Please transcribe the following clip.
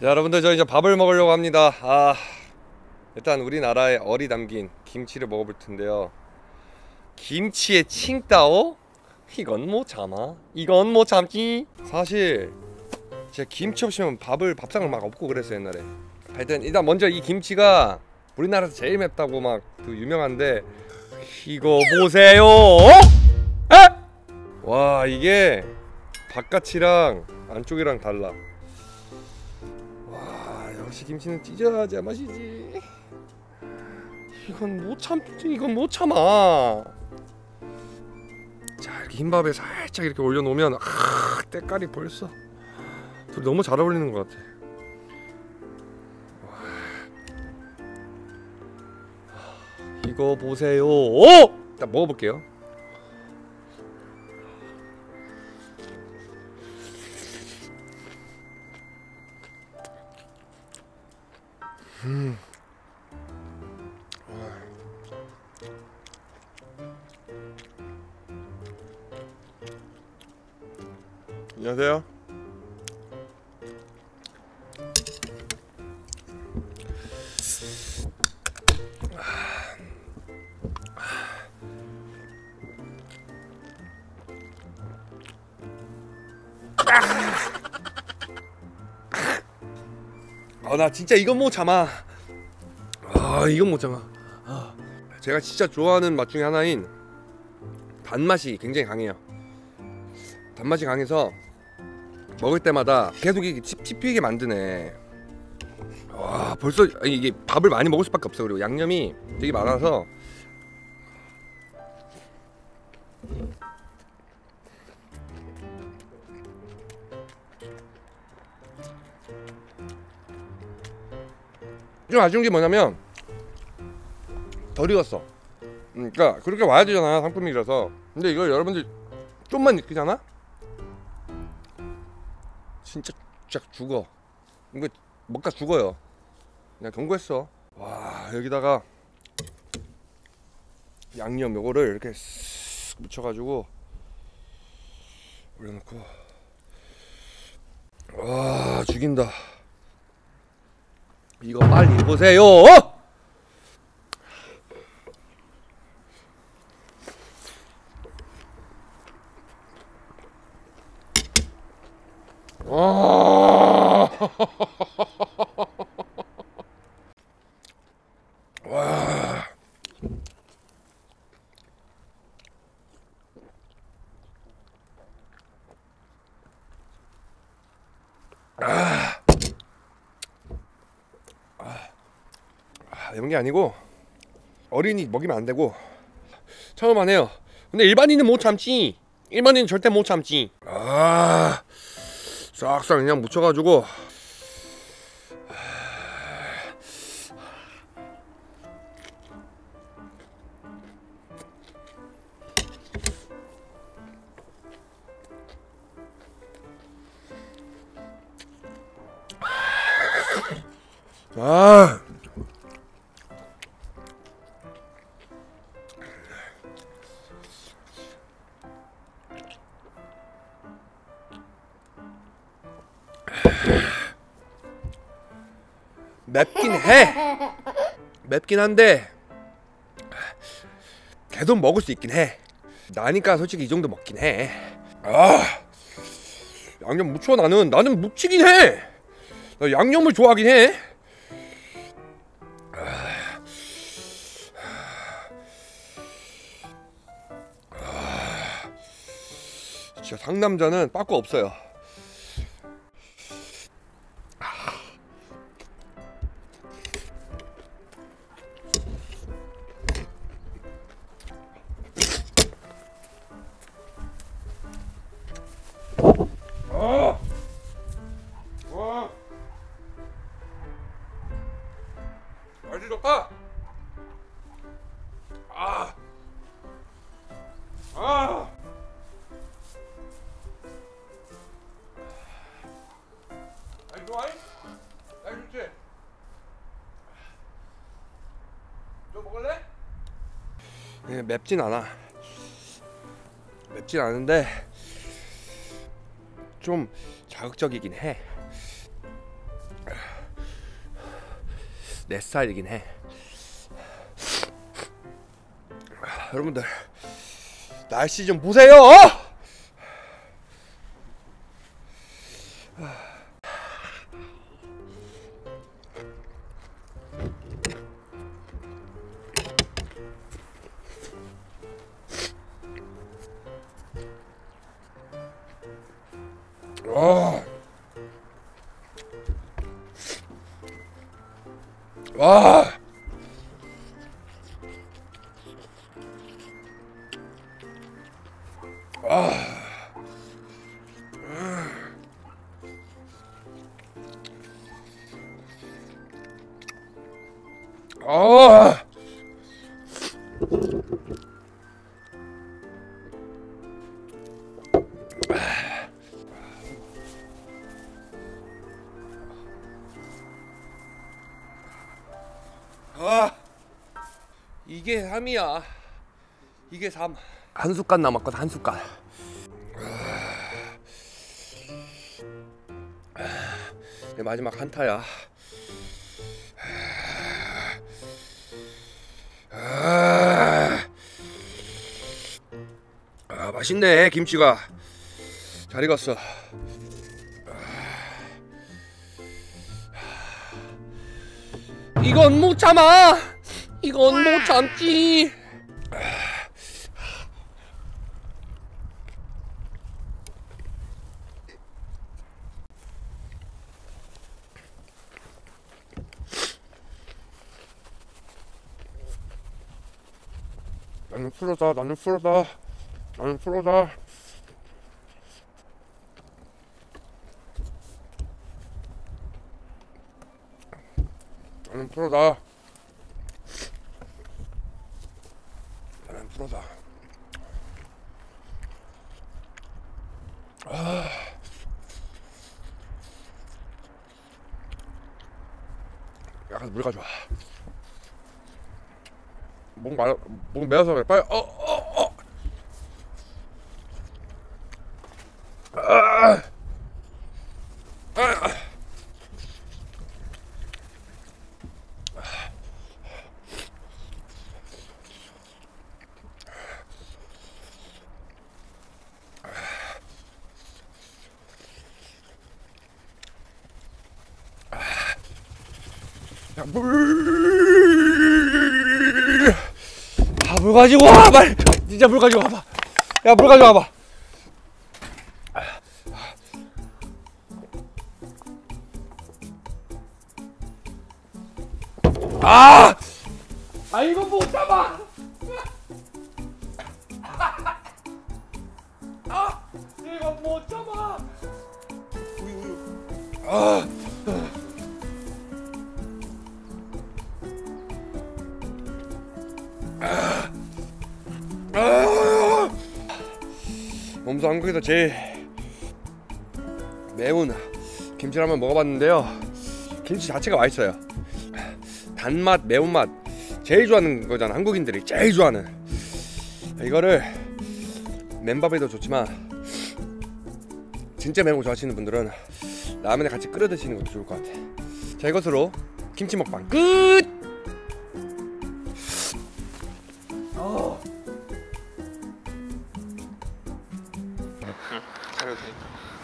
자, 여러분들 저 이제 밥을 먹으려고 합니다. 아 일단 우리나라의 어리 담긴 김치를 먹어볼 텐데요. 김치에 칭따오? 이건 못 참아. 이건 못 참지. 사실 제가 김치 없으면 밥을 밥상을 막 없고 그랬어요 옛날에. 하여튼 일단 먼저 이 김치가 우리나라에서 제일 맵다고 막 그 유명한데 이거 보세요. 에? 와 이게 바깥이랑 안쪽이랑 달라. 와 역시 김치는 찢어야지 맛이지. 이건 못 참지. 이건 못 참아. 자 이렇게 흰밥에 살짝 이렇게 올려놓으면 아 때깔이 벌써 둘이 너무 잘 어울리는 것 같아. 와. 이거 보세요. 오! 일단 먹어볼게요. 음. 안녕하세요. 아, 나 진짜 이건 못 참아. 아, 이건 못 참아. 아, 제가 진짜 좋아하는 맛 중에 하나인 단맛이 굉장히 강해요. 단맛이 강해서 먹을 때마다 계속 이게 찝찝히게 만드네. 와, 벌써 이게 밥을 많이 먹을 수밖에 없어. 그리고 양념이 되게 많아서 좀 아쉬운 게 뭐냐면 덜 익었어. 음, 그러니까 그렇게 와야 되잖아 상품이라서. 근데 이걸 여러분들 좀만 익히잖아. 진짜 진짜 죽어. 이거 먹다 죽어요. 그냥 경고했어. 와 여기다가 양념 요거를 이렇게 쓱 묻혀가지고 올려놓고 와 죽인다. 이거 빨리 보세요. 와. 와. 아, 매운 게 아니고 어린이 먹이면 안 되고 처음 하네요. 근데 일반인은 못 참지. 일반인은 절대 못 참지. 아, 싹싹 그냥 묻혀가지고. 아. 맵긴 해. 맵긴 한데 계속 먹을 수 있긴 해. 나니까 솔직히 이 정도 먹긴 해. 아 양념 묻혀 나는 나는 묻히긴 해. 나 양념을 좋아하긴 해. 진짜 상남자는 빠꾸 없어요. 좋다! 아! 아! 날 좋아해? 날 좋지? 좀 먹을래? 예, 맵진 않아. 맵진 않은데 좀 자극적이긴 해. 내 스타일이긴 해. 여러분들 날씨 좀 보세요. 와. 아. 아. 이게 3이야. 이게 3. 한 숟갈 남았거든, 한 숟갈. 내 마지막 한타야. 아, 아 맛있네 김치가 잘 익었어. 이건 못 참아. 이건 못 참지. 나는 프로다. 나는 프로다. 나는 프로다. 나는 프로다. 나는 프로다. 아. 약간 물 가져와. 목 말, 목 매워서 그래. 빨리, 어, 어, 어. 아, 아. 야, 물. 가지고 와, 말. 진짜 물 가지고 와봐. 야, 물 가지고 와봐. 아! 아, 이거 못 잡아. 아, 이거 못 잡아. 아. 몸소 한국에서 제일 매운 김치를 한번 먹어봤는데요. 김치 자체가 맛있어요. 단맛, 매운맛 제일 좋아하는 거잖아. 한국인들이 제일 좋아하는 이거를 맨밥에도 좋지만 진짜 매운 거 좋아하시는 분들은 라면에 같이 끓여 드시는 것도 좋을 것 같아. 자 이것으로 김치 먹방 끝. 차려도 돼. 죽지 마, 씨.